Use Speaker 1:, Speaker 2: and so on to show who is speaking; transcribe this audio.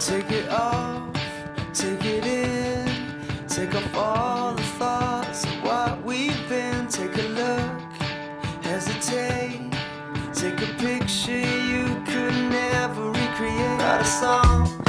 Speaker 1: Take it off, take it in, take off all the thoughts of what we've been. Take a look, hesitate, take a picture you could never recreate. Not a song.